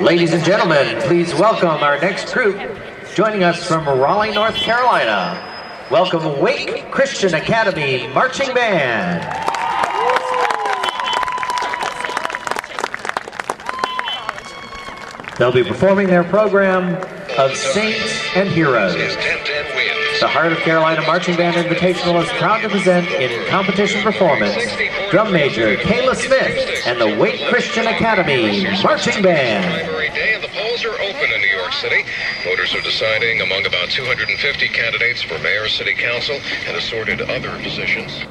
Ladies and gentlemen, please welcome our next group joining us from Raleigh, North Carolina. Welcome Wake Christian Academy Marching Band. They'll be performing their program of Saints and Heroes. The Heart of Carolina Marching Band Invitational is proud to present in competition performance drum major Kayla Smith and the Wake Christian Academy Marching Band. Day and the polls are open in New York City. Voters are deciding among about 250 candidates for mayor, city council, and assorted other positions.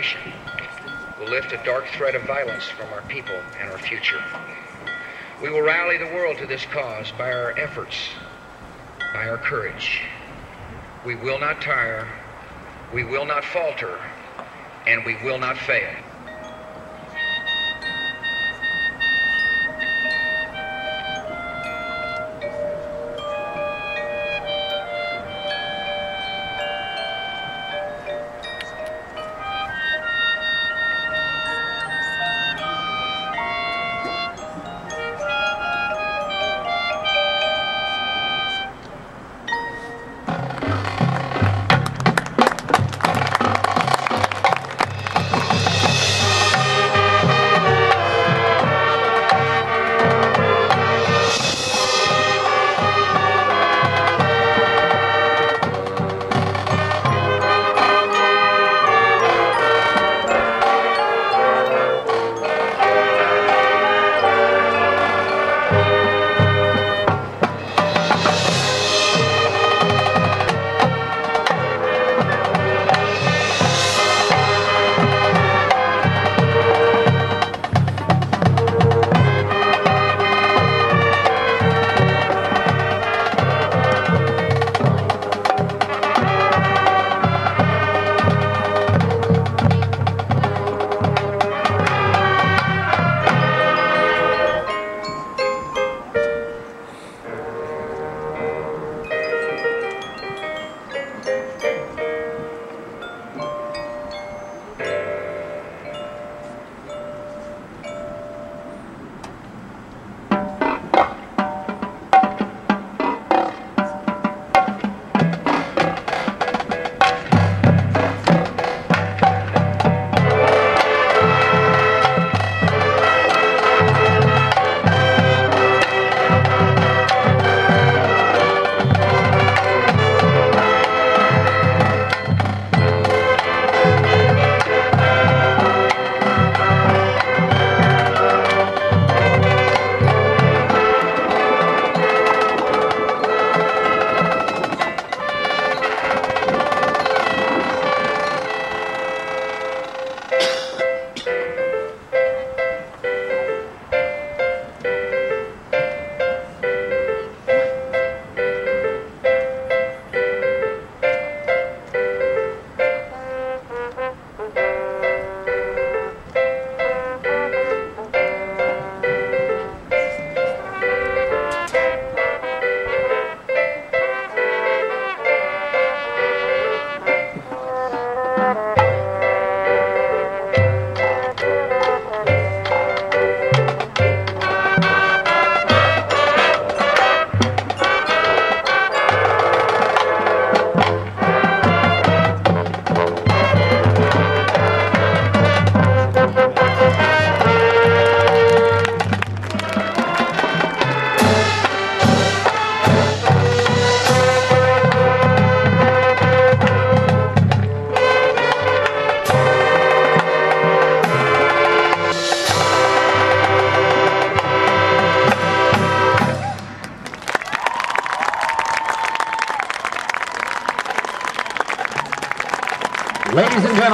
Generation, will lift a dark thread of violence from our people and our future. We will rally the world to this cause by our efforts, by our courage. We will not tire, We will not falter, and we will not fail.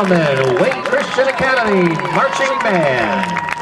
Gentlemen, Christian Academy Marching Band.